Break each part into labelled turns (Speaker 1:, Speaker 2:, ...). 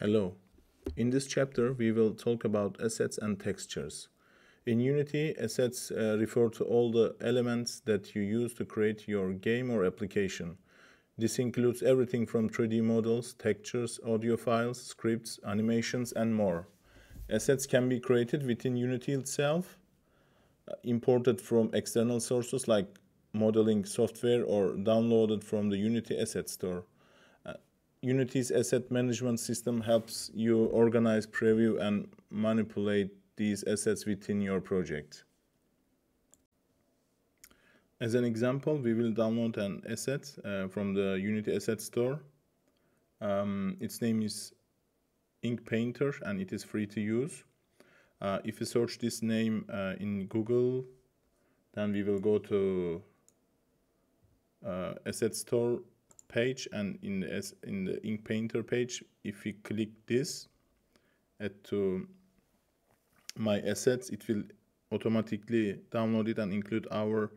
Speaker 1: Hello. In this chapter, we will talk about assets and textures. In Unity, assets uh, refer to all the elements that you use to create your game or application. This includes everything from 3D models, textures, audio files, scripts, animations, and more. Assets can be created within Unity itself, uh, imported from external sources like modeling software, or downloaded from the Unity Asset Store. Unity's asset management system helps you organize, preview, and manipulate these assets within your project. As an example, we will download an asset uh, from the Unity Asset Store. Um, its name is Ink Painter and it is free to use. Uh, if you search this name uh, in Google, then we will go to uh, Asset Store page and in the, in the ink painter page if we click this add to my assets it will automatically download it and include our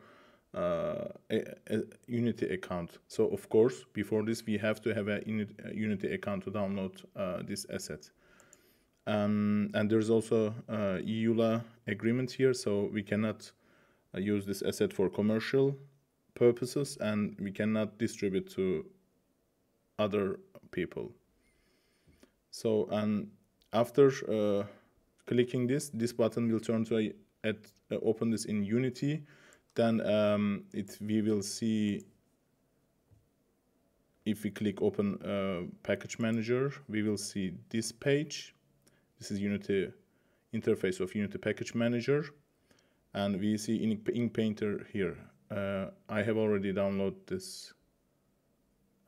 Speaker 1: uh, a, a unity account. So of course before this we have to have a, a unity account to download uh, this asset. Um, and there's also uh, EULA agreement here so we cannot uh, use this asset for commercial purposes and we cannot distribute to other people. So and after uh, clicking this this button will turn to a, at uh, open this in unity. Then um, it we will see if we click open uh, package manager we will see this page. This is unity interface of unity package manager. And we see ink, ink painter here uh, I have already downloaded this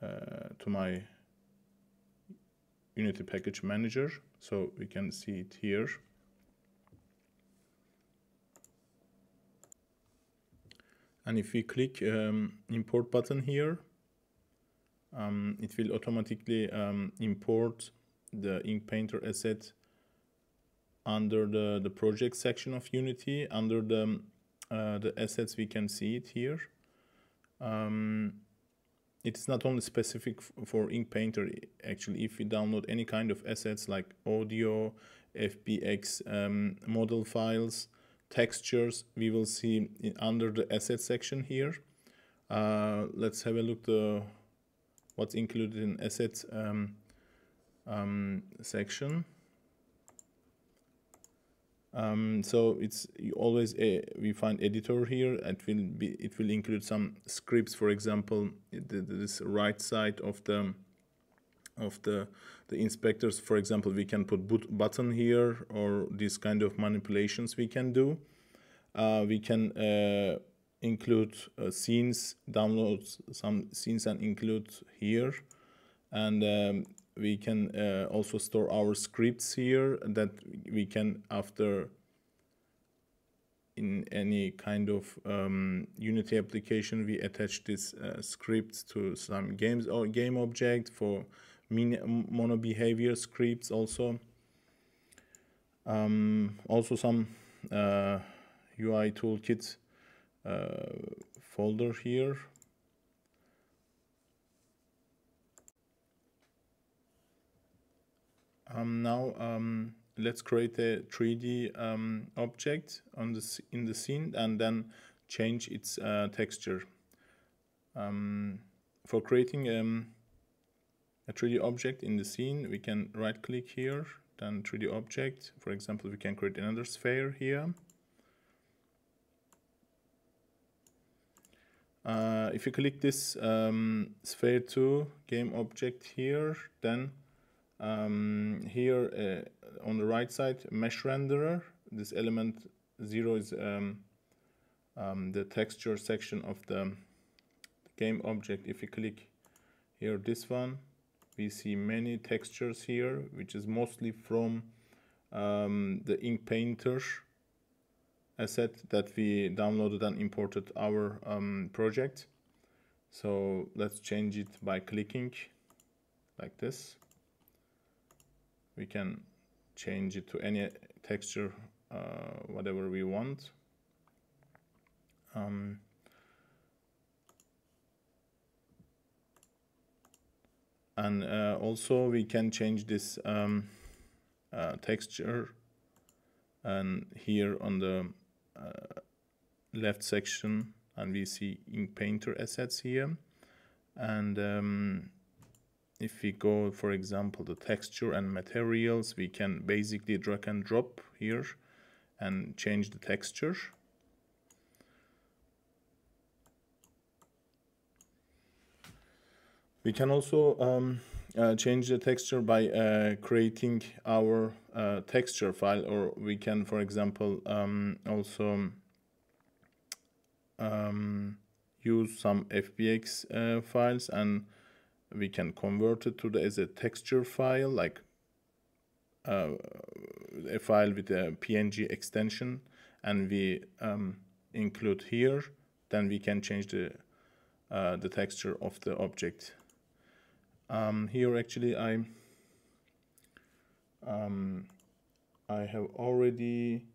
Speaker 1: uh, to my Unity package manager so we can see it here. And if we click um, import button here um, it will automatically um, import the ink painter asset under the the project section of unity under the uh, the assets we can see it here. Um, it's not only specific for ink painter actually if we download any kind of assets like audio fbx um, model files textures we will see under the asset section here. Uh, let's have a look the what's included in assets um, um, section um, so it's always a, we find editor here. It will be it will include some scripts for example this right side of the of the the inspectors. For example we can put button here or this kind of manipulations we can do. Uh, we can uh, include uh, scenes download some scenes and include here. And um, we can uh, also store our scripts here that we can after in any kind of um, Unity application we attach this uh, scripts to some games or game object for mono behavior scripts also. Um, also some uh, UI toolkit uh, folder here um, now um, let's create a 3D um, object on the in the scene and then change its uh, texture. Um, for creating um, a 3D object in the scene, we can right click here, then 3D object. For example, we can create another sphere here. Uh, if you click this um, sphere 2 game object here, then um, here uh, on the right side mesh renderer. This element 0 is um, um, the texture section of the game object. If you click here this one we see many textures here which is mostly from um, the ink painter asset that we downloaded and imported our um, project. So let's change it by clicking like this we can change it to any texture uh, whatever we want. Um, and uh, also we can change this um, uh, texture and here on the uh, left section and we see ink painter assets here. And um, if we go for example the texture and materials we can basically drag and drop here and change the texture. We can also um, uh, change the texture by uh, creating our uh, texture file or we can for example um, also um, use some FBX uh, files and we can convert it to the, as a texture file like uh, a file with a PNG extension and we um, include here then we can change the uh, the texture of the object. Um, here actually I um, I have already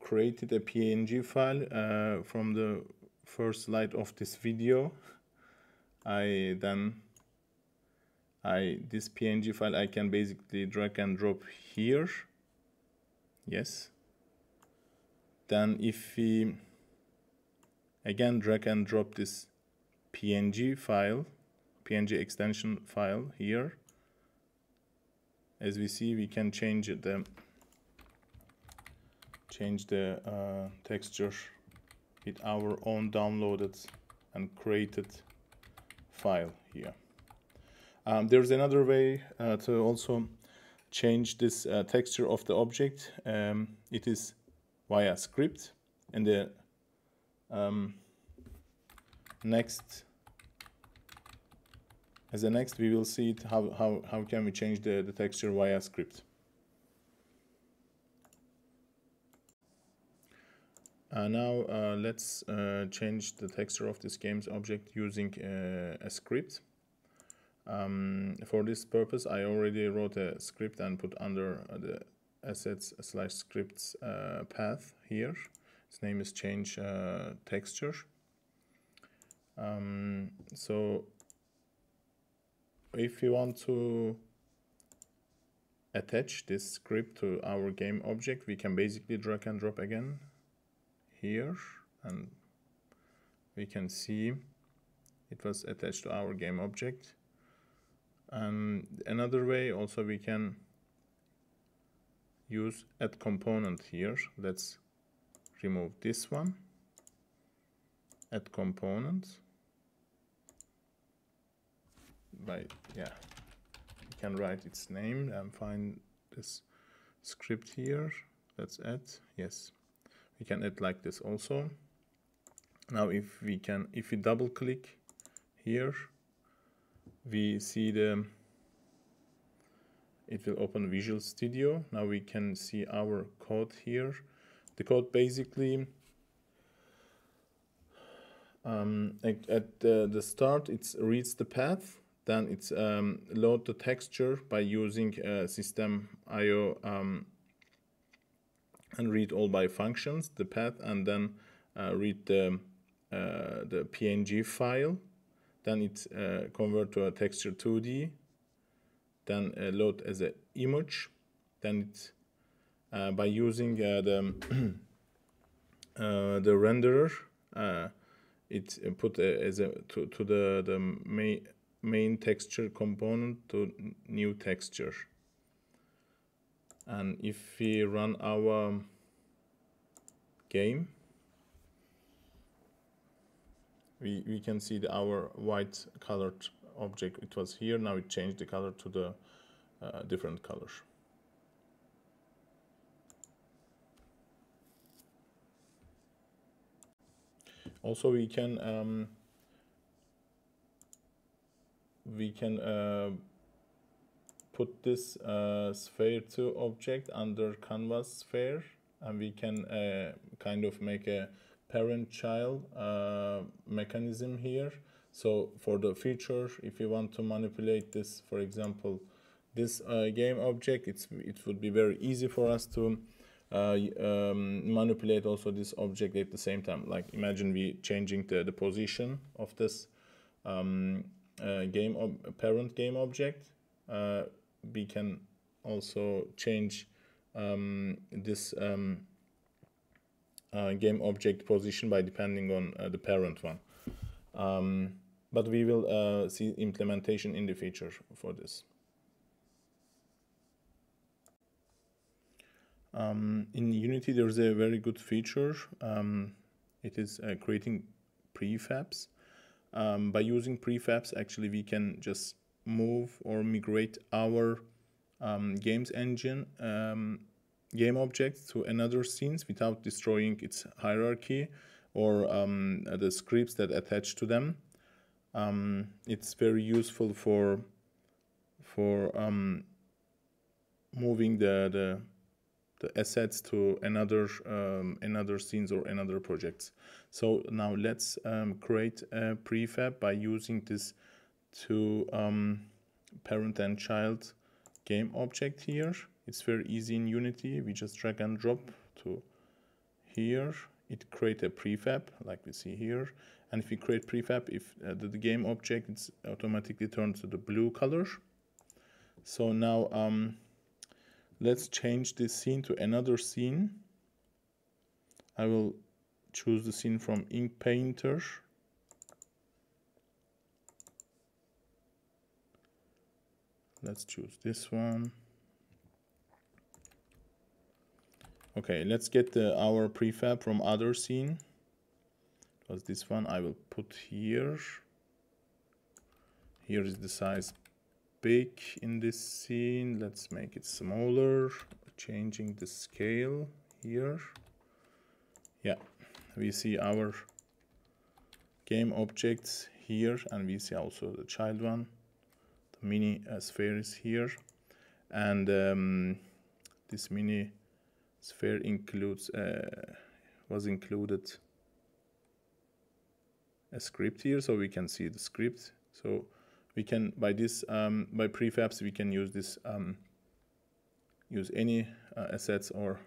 Speaker 1: created a PNG file uh, from the first slide of this video I then I this PNG file I can basically drag and drop here. Yes. Then if we again drag and drop this PNG file PNG extension file here as we see we can change the change the uh, texture with our own downloaded and created file here um, there's another way uh, to also change this uh, texture of the object um, it is via script and the um, next as the next, we will see it how, how, how can we change the, the texture via script. Uh, now uh, let's uh, change the texture of this game's object using uh, a script. Um, for this purpose, I already wrote a script and put under the assets slash scripts uh, path here. Its name is change uh, texture. Um, so if you want to attach this script to our game object we can basically drag and drop again here and we can see it was attached to our game object. And another way also we can use add component here. Let's remove this one. Add component. By yeah you can write its name and find this script here. Let's add yes we can add like this also. Now if we can if we double click here we see the it will open Visual Studio. Now we can see our code here. The code basically um, at, at the, the start it reads the path then it's um, load the texture by using uh, system IO um, and ReadAllBytes functions, the path, and then uh, read the, uh, the PNG file. Then it's uh, convert to a texture 2D. Then uh, load as an image. Then it's uh, by using the the renderer, it put as a to, to the the main main texture component to new texture and if we run our game we, we can see the, our white colored object it was here now it changed the color to the uh, different colors. Also we can um, we can uh, put this uh, sphere 2 object under canvas sphere and we can uh, kind of make a parent-child uh, mechanism here. So for the future if you want to manipulate this for example this uh, game object it's it would be very easy for us to uh, um, manipulate also this object at the same time. Like imagine we changing the, the position of this um, uh, game parent game object uh, we can also change um, this um, uh, game object position by depending on uh, the parent one. Um, but we will uh, see implementation in the future for this. Um, in unity there's a very good feature. Um, it is uh, creating prefabs. Um, by using prefabs actually we can just move or migrate our um, games engine um, game objects to another scenes without destroying its hierarchy or um, the scripts that attach to them um, it's very useful for for um, moving the, the the assets to another um, another scenes or another projects. So now let's um, create a prefab by using this two um, parent and child game object here. It's very easy in Unity. We just drag and drop to here. It create a prefab like we see here. And if we create prefab, if uh, the, the, game object it's automatically turned to the blue color. So now um, let's change this scene to another scene I will choose the scene from ink painter let's choose this one. Okay let's get the, our prefab from other scene. Was this one I will put here. Here is the size big in this scene. Let's make it smaller. Changing the scale here. Yeah we see our game objects here and we see also the child one mini uh, sphere is here. And um, this mini sphere includes uh, was included a script here so we can see the script. So we can by this um, by prefabs we can use this um, use any uh, assets or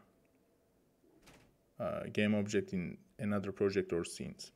Speaker 1: uh, game object in another project or scenes